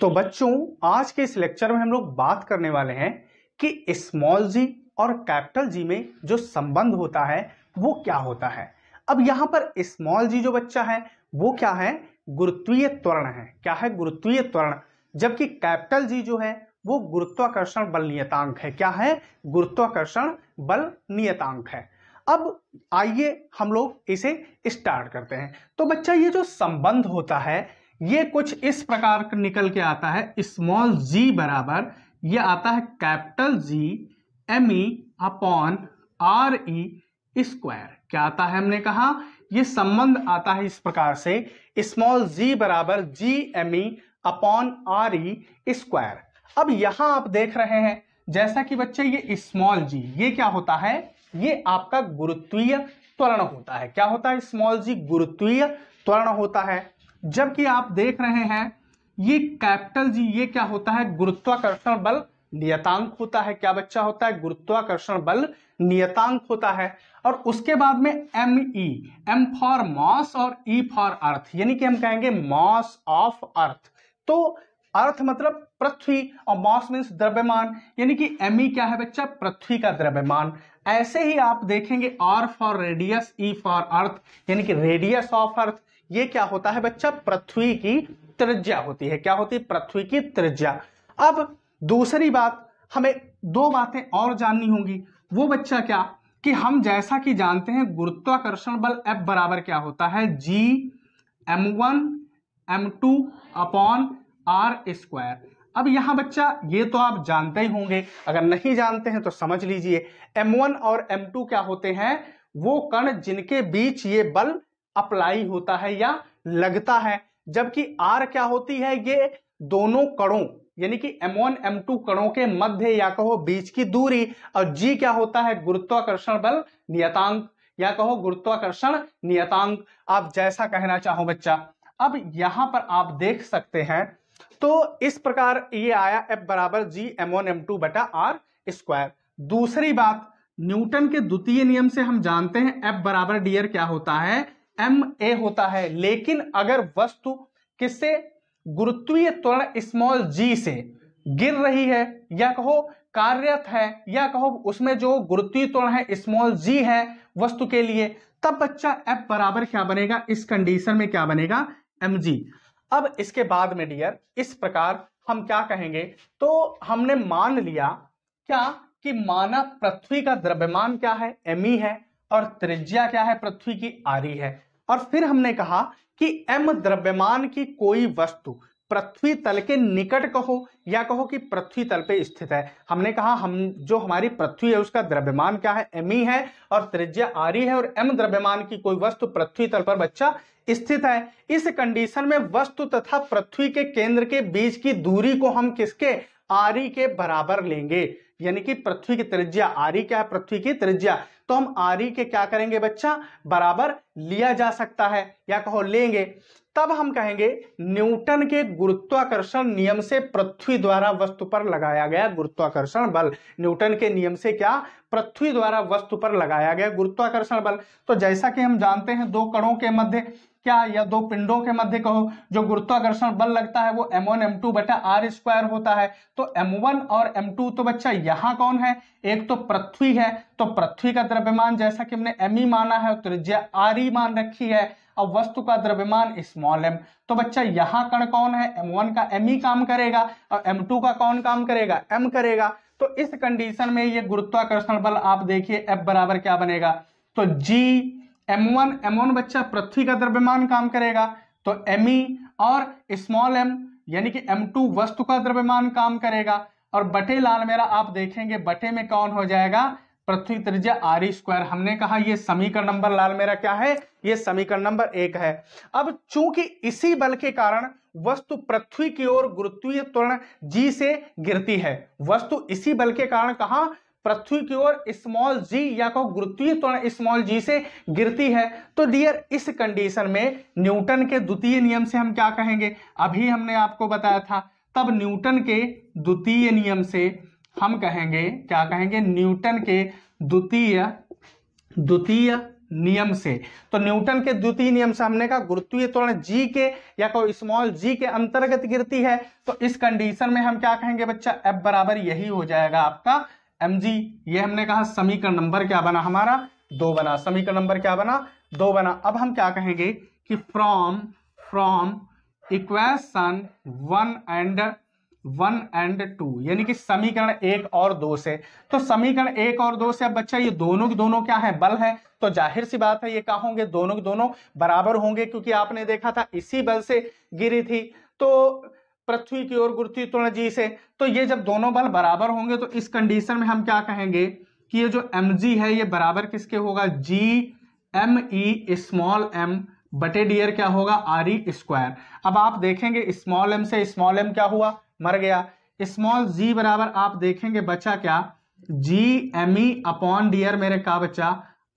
तो बच्चों, आज के इस लेक्चर में हम लोग बात करने वाले हैं कि स्मॉल जी और कैपिटल जी में जो संबंध होता है, वो क्या होता है? अब यहाँ पर स्मॉल जी जो बच्चा है, वो क्या है? गुरुत्वीय त्वरण है। क्या है गुरुत्वीय त्वरण? जबकि कैपिटल जी जो है, वो गुरुत्वाकर्षण बल नियतांक है। क्या है? गुरुत्वाकर्षण बल नियतांक है। अब आइए हम लोग इसे स्टार्ट करते हैं। तो बच्चा, ये जो संबंध होता है ये कुछ इस प्रकार निकल के आता है स्मॉल जी बराबर। ये आता है capital G M E upon R E square क्या आता है हमने कहा? ये संबंध आता है इस प्रकार से स्मॉल जी बराबर G M E upon R E square अब यहाँ आप देख रहे हैं, जैसा कि बच्चे, ये स्मॉल जी ये क्या होता है? ये आपका गुरुत्वीय त्वरण होता है। क्या होता है? स्मॉल जी गुरुत्वीय त्वरण होता है। जबकि आप देख रहे हैं, ये कैपिटल जी, ये क्या होता है? गुरुत्वाकर्षण बल नियतांक होता है। क्या बच्चा होता है? गुरुत्वाकर्षण बल नियतांक होता है। और उसके बाद में M E M for mass और ई फॉर अर्थ यानी कि हम कहेंगे मॉस ऑफ़ अर्थ तो अर्थ मतलब पृथ्वी और मॉस मीन्स द्रव्यमान, यानी कि एम ई क्या है बच्चा? पृथ्वी का द्रव्यमान। ऐसे ही आप देखेंगे R for radius E for earth यानी कि रेडियस ऑफ़ अर्थ ये क्या होता है बच्चा? पृथ्वी की त्रिज्या होती है। क्या होती है? पृथ्वी की त्रिज्या। अब दूसरी बात, हमें दो बातें और जाननी होंगी। वो बच्चा क्या? कि हम जैसा कि जानते हैं, गुरुत्वाकर्षण बल एफ़ बराबर क्या होता है? G M one M two upon R square अब यहाँ बच्चा, ये तो आप जानते ही होंगे। अगर नहीं जानते हैं तो समझ लीजिए। M1 और M2 क्या होते हैं? वो कण जिनके बीच ये बल अप्लाई होता है या लगता है। जबकि R क्या होती है? ये दोनों कणों, यानी कि M1 M2 कणों के मध्य या कहो बीच की दूरी, और G क्या होता है? गुरुत्वाकर्षण बल नियतांक, या कहो गुरुत्वाकर्षण नियतांक। आप जैसा कहना चाहो बच्चा। अब यहाँ पर आप देख सकते हैं तो इस प्रकार ये आया एफ़ बराबर G M one M two बटा आर स्क्वायर दूसरी बात, न्यूटन के द्वितीय नियम से हम जानते हैं एफ़ बराबर डी क्या होता है? एम ए होता है। लेकिन अगर वस्तु किससे? गुरुत्वीय त्वरण स्मॉल जी से गिर रही है, या कहो कार्यरत है, या कहो उसमें जो गुरुत्वीय त्वरण है स्मॉल जी है वस्तु के लिए, तब बच्चा एफ़ बराबर क्या बनेगा? इस कंडीशन में क्या बनेगा? एम जी अब इसके बाद में डियर इस प्रकार हम क्या कहेंगे? तो हमने मान लिया क्या कि माना पृथ्वी का द्रव्यमान क्या है? एम है और त्रिज्या क्या है? पृथ्वी की आरी है। और फिर हमने कहा कि एम द्रव्यमान की कोई वस्तु पृथ्वी तल के निकट कहो या कहो कि पृथ्वी तल पे स्थित है। हमने कहा, हम, जो हमारी पृथ्वी है, उसका द्रव्यमान क्या है? एम ई है और त्रिज्या आरी है और एम द्रव्यमान की कोई वस्तु पृथ्वी तल पर, बच्चा, स्थित है। इस कंडीशन में वस्तु तथा पृथ्वी के केंद्र के बीच की दूरी को हम किसके? आरी के बराबर लेंगे, यानी कि पृथ्वी की त्रिज्या। आरी क्या है? पृथ्वी की त्रिज्या। तो हम आरी के क्या करेंगे बच्चा? बराबर लिया जा सकता है, या कहो लेंगे। तब हम कहेंगे, न्यूटन के गुरुत्वाकर्षण नियम से पृथ्वी द्वारा वस्तु पर लगाया गया गुरुत्वाकर्षण बल। न्यूटन के नियम से क्या? पृथ्वी द्वारा वस्तु पर लगाया गया गुरुत्वाकर्षण बल। तो जैसा कि हम जानते हैं, दो कणों के मध्य क्या या दो पिंडों के मध्य कहो? जो गुरुत्वाकर्षण बल लगता है वो m1 m2 बटा आर स्क्वायर होता है। तो m1 और m2 तो बच्चा यहाँ कौन है? एक तो पृथ्वी है। तो पृथ्वी का द्रव्यमान जैसा कि हमने m माना है, त्रिज्या आर मान रखी है। और वस्तु का द्रव्यमान स्मॉल एम तो बच्चा यहाँ कण कौन है? M1 का m ही काम करेगा और m2 का कौन काम करेगा? M करेगा। तो इस कंडीशन में ये गुरुत्वाकर्षण बल आप देखिए, F बराबर क्या बनेगा? तो G M1 M1 बच्चा पृथ्वी का द्रव्यमान काम करेगा तो Me और स्मॉल m, यानी कि M2 वस्तु का द्रव्यमान काम करेगा। और बटे लाल मेरा, आप देखेंगे, बटे में कौन हो जाएगा? पृथ्वी त्रिज्या आर स्क्वायर हमने कहा, ये समीकरण नंबर लाल मेरा क्या है? ये समीकरण नंबर एक है। अब चूँकि इसी बल के कारण वस्तु पृथ्वी की ओर गुरुत्वीय त्वरण जी से गिरती है, वस्तु इसी बल के कारण कहा? पृथ्वी की ओर स्मॉल जी या को गुरुत्वीय त्वरण स्मॉल जी से गिरती है। तो डियर इस कंडीशन में न्यूटन के द्वितीय नियम से हम क्या कहेंगे? अभी हमने आपको बताया था, तब न्यूटन के द्वितीय नियम से हम कहेंगे, क्या कहेंगे? न्यूटन के द्वितीय द्वितीय नियम से। तो न्यूटन के द्वितीय नियम से हमने कहा गुरुत्वीय त्वरण जी के या कोई स्मॉल जी के अंतर्गत गिरती है। तो इस कंडीशन में हम क्या कहेंगे बच्चा? एफ़ बराबर यही हो जाएगा आपका एम जी ये हमने कहा समीकरण नंबर क्या बना हमारा? दो बना। समीकरण नंबर क्या बना? दो बना। अब हम क्या कहेंगे कि from from equation one and one and two यानी कि समीकरण एक और दो से। तो समीकरण एक और दो से अब बच्चा, ये दोनों के दोनों क्या है? बल है। तो ज़ाहिर सी बात है, ये क्या होंगे? दोनों के दोनों बराबर होंगे, क्योंकि आपने देखा था इसी बल से गिरी थी। तो पृथ्वी की ओर गुरुत्वीय त्वरण जी से। तो ये जब दोनों बल बराबर होंगे तो इस कंडीशन में हम क्या कहेंगे कि ये जो एम जी है, ये बराबर किसके होगा? G M E small M बटे डियर क्या होगा? आर ई स्क्वायर अब आप देखेंगे स्मॉल एम से स्मॉल एम क्या हुआ? मर गया। स्मॉल जी बराबर आप देखेंगे, बचा क्या? G M E upon dear मेरे का बचा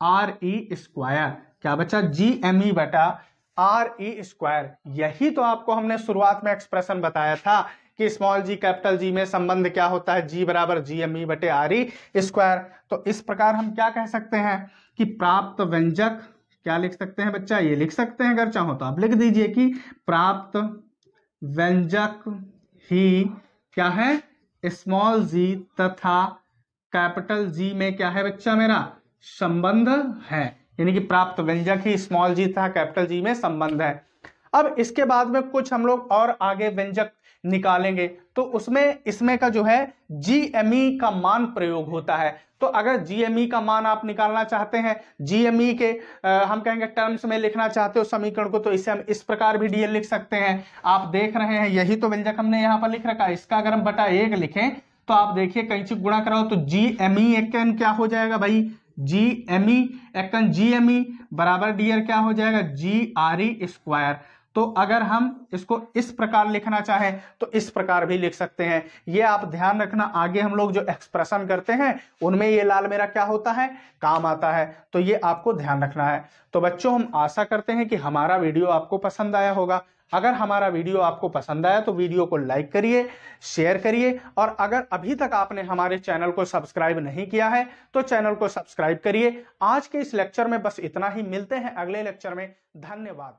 आर ई स्क्वायर क्या बचा? जी एम ई बटा आर ई स्क्वायर यही तो आपको हमने शुरुआत में एक्सप्रेशन बताया था कि स्मॉल जी कैपिटल जी में संबंध क्या होता है? जी बराबर जी एम ई बटे आर ई स्क्वायर तो इस प्रकार हम क्या कह सकते हैं कि प्राप्त व्यंजक क्या लिख सकते हैं बच्चा? ये लिख सकते हैं अगर चाहो तो। आप लिख दीजिए कि प्राप्त व्यंजक ही क्या है? स्मॉल जी तथा कैपिटल जी में क्या है बच्चा मेरा? संबंध है। यानी कि प्राप्त व्यंजक ही स्मॉल जी तथा कैपिटल जी में संबंध है। अब इसके बाद में कुछ हम लोग और आगे व्यंजक निकालेंगे। तो उसमें इसमें का जो है जीएमई का मान प्रयोग होता है। तो अगर जीएमई का मान आप निकालना चाहते हैं जीएमई के आ, हम कहेंगे टर्म्स में लिखना चाहते हो समीकरण को तो इसे हम इस प्रकार भी डीएल लिख सकते हैं। आप देख रहे हैं यही तो व्यंजक हमने यहाँ पर लिख रखा है। इसका अगर हम बटा एक लिखें तो आप देखिए कहीं गुणा कराओ तो जी एम ई क्या हो जाएगा भाई? जी एम ई एक्न जी एम ई बराबर DR क्या हो जाएगा? जी आर ई स्क्वायर तो अगर हम इसको इस प्रकार लिखना चाहें तो इस प्रकार भी लिख सकते हैं। ये आप ध्यान रखना, आगे हम लोग जो एक्सप्रेशन करते हैं, उनमें ये लाल मेरा क्या होता है? काम आता है। तो ये आपको ध्यान रखना है। तो बच्चों, हम आशा करते हैं कि हमारा वीडियो आपको पसंद आया होगा। अगर हमारा वीडियो आपको पसंद आया तो वीडियो को लाइक करिए, शेयर करिए, और अगर अभी तक आपने हमारे चैनल को सब्सक्राइब नहीं किया है तो चैनल को सब्सक्राइब करिए। आज के इस लेक्चर में बस इतना ही। मिलते हैं अगले लेक्चर में। धन्यवाद।